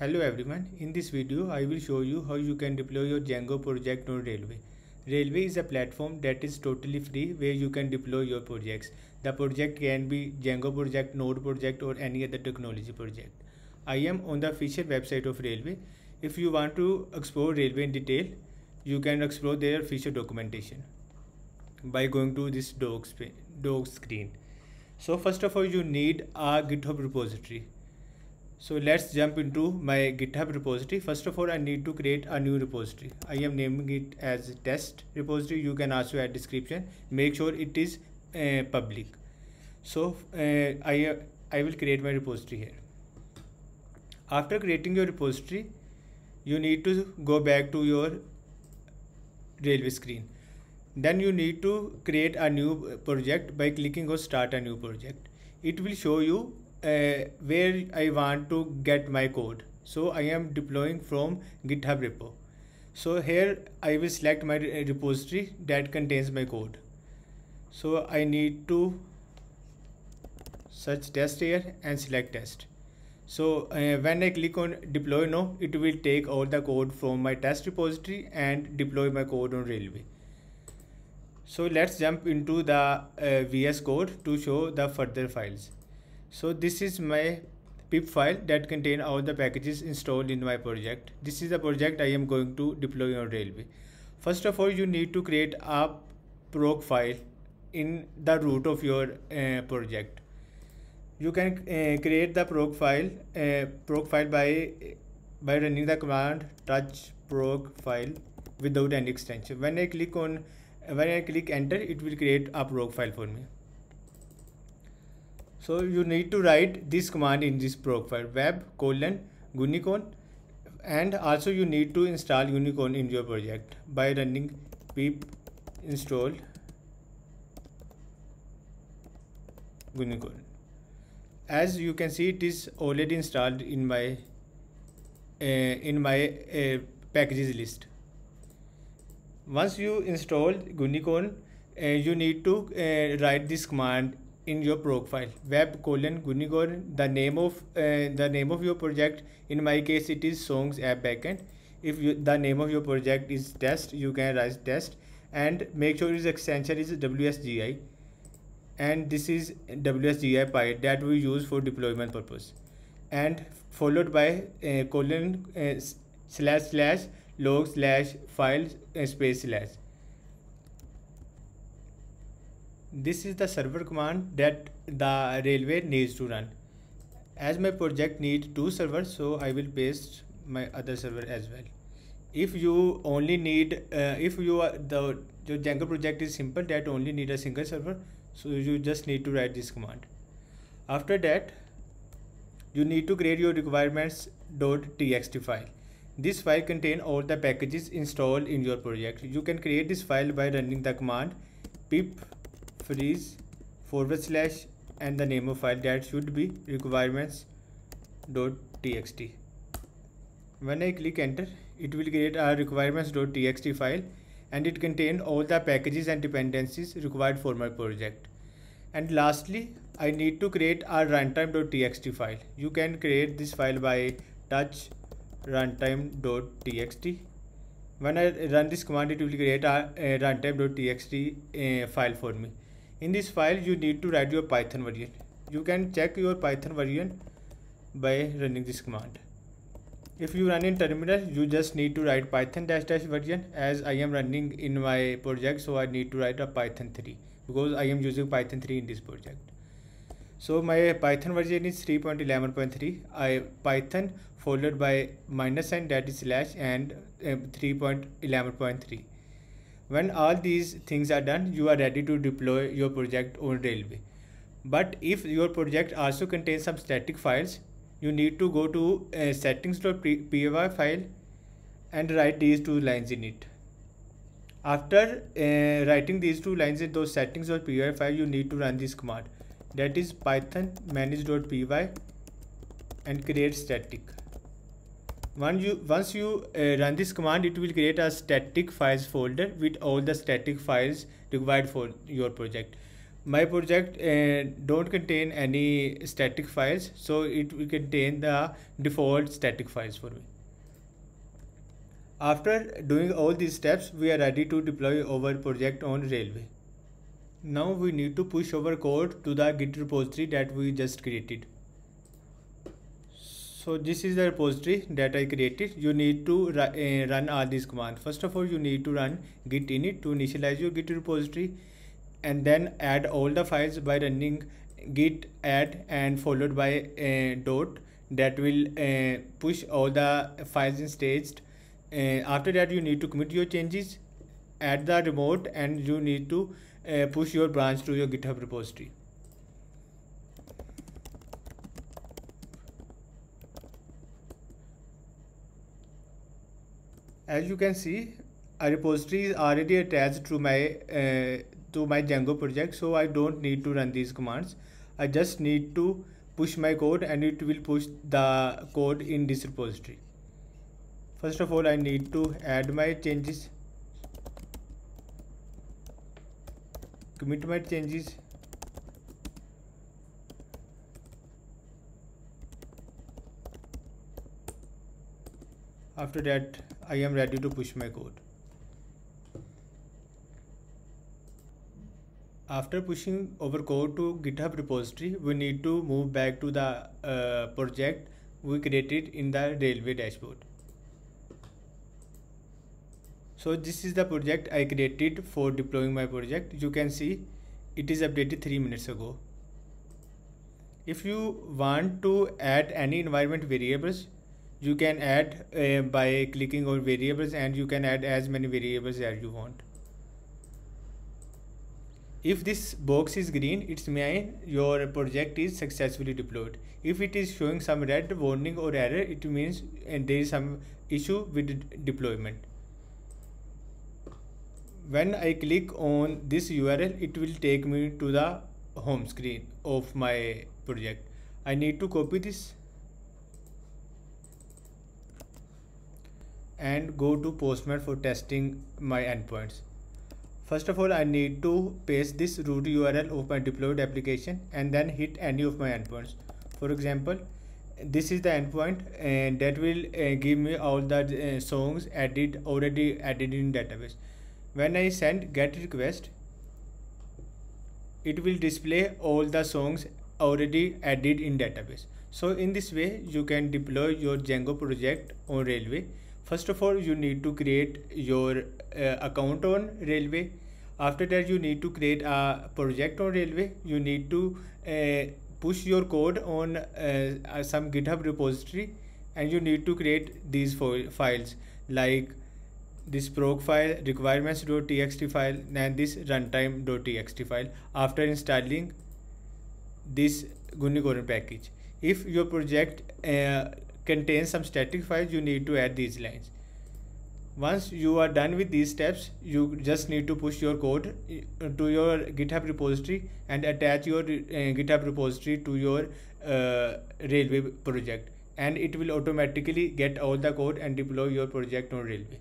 Hello everyone, in this video I will show you how you can deploy your Django project on Railway. Railway is a platform that is totally free where you can deploy your projects. The project can be Django project, Node project or any other technology project. I am on the official website of Railway. If you want to explore Railway in detail, you can explore their official documentation by going to this dog, docs screen. So first of all you need a GitHub repository so let's jump into my github repository. First of all i need to create a new repository. I am naming it as test repository. You can also add description. Make sure it is uh, public. So uh, i i will create my repository here. After creating your repository you need to go back to your railway screen. Then you need to create a new project by clicking on start a new project. It will show you uh, where I want to get my code. So I am deploying from GitHub repo. So here I will select my repository that contains my code. So I need to search test here and select test. So uh, when I click on deploy now, it will take all the code from my test repository and deploy my code on Railway. So let's jump into the uh, VS Code to show the further files so this is my Pipfile that contain all the packages installed in my project. This is the project i am going to deploy on railway. First of all you need to create a Procfile in the root of your uh, project. You can uh, create the Procfile uh, Procfile by by running the command touch Procfile without any extension. When i click on when i click enter it will create a Procfile for me so you need to write this command in this Procfile web colon gunicorn and also you need to install gunicorn in your project by running pip install gunicorn. As you can see it is already installed in my uh, in my uh, packages list. Once you install gunicorn uh, you need to uh, write this command in your Procfile. Web colon gunicorn the name of uh, the name of your project. In my case it is songs app backend. If you, the name of your project is test you can write test. And make sure its extension is wsgi and this is wsgi pipe that we use for deployment purpose. And followed by uh, colon uh, slash slash log slash file uh, space slash this is the server command that the railway needs to run. As my project needs two servers so i will paste my other server as well. If you only need uh, if you are the your django project is simple that only need a single server so you just need to write this command. After that you need to create your requirements.txt file. This file contain all the packages installed in your project. You can create this file by running the command pip freeze forward slash and the name of file. That should be requirements.txt when I click enter it will create a requirements.txt file and it contains all the packages and dependencies required for my project. And lastly I need to create a runtime.txt file. You can create this file by touch runtime.txt when I run this command it will create a, a runtime.txt uh, file for me in this file you need to write your python version you can check your python version by running this command. If you run in terminal you just need to write python dash dash version as i am running in my project so i need to write a python 3 because i am using python 3 in this project. So my python version is 3.11.3 i python followed by minus sign that is slash and uh, 3.11.3 when all these things are done you are ready to deploy your project on railway. But if your project also contains some static files you need to go to uh, settings.py file and write these two lines in it. After uh, writing these two lines in those settings.py file you need to run this command. That is python manage.py and create static you once you uh, run this command it will create a static files folder with all the static files required for your project. My project uh, don't contain any static files so it will contain the default static files for me. After doing all these steps we are ready to deploy our project on railway. Now we need to push our code to the git repository that we just created so this is the repository that I created. You need to uh, run all these commands. First of all you need to run git init to initialize your git repository and then add all the files by running git add and followed by a dot that will uh, push all the files in staged. After that you need to commit your changes add the remote and you need to push your branch to your github repository as you can see a repository is already attached to my uh, to my Django project so I don't need to run these commands. I just need to push my code and it will push the code in this repository. First of all I need to add my changes. Commit my changes. After that I am ready to push my code. After pushing our code to github repository we need to move back to the uh, project we created in the railway dashboard. So this is the project i created for deploying my project. You can see it is updated 3 minutes ago. If you want to add any environment variables you can add uh, by clicking on variables and you can add as many variables as you want. If this box is green it's mean your project is successfully deployed. If it is showing some red warning or error it means and there is some issue with deployment. When I click on this URL it will take me to the home screen of my project. I need to copy this and go to Postman for testing my endpoints First of all, I need to paste this root URL of my deployed application and then hit any of my endpoints. For example, this is the endpoint and that will uh, give me all the uh, songs added already added in database. When I send get request, it will display all the songs already added in database. So in this way, you can deploy your Django project on Railway first of all you need to create your uh, account on railway. After that you need to create a project on railway. You need to uh, push your code on uh, some github repository and you need to create these files like this Procfile requirements.txt file and this runtime.txt file. After installing this Gunicorn package if your project uh, contains some static files you need to add these lines. Once you are done with these steps you just need to push your code uh, to your github repository and attach your uh, github repository to your uh, railway project. And it will automatically get all the code and deploy your project on railway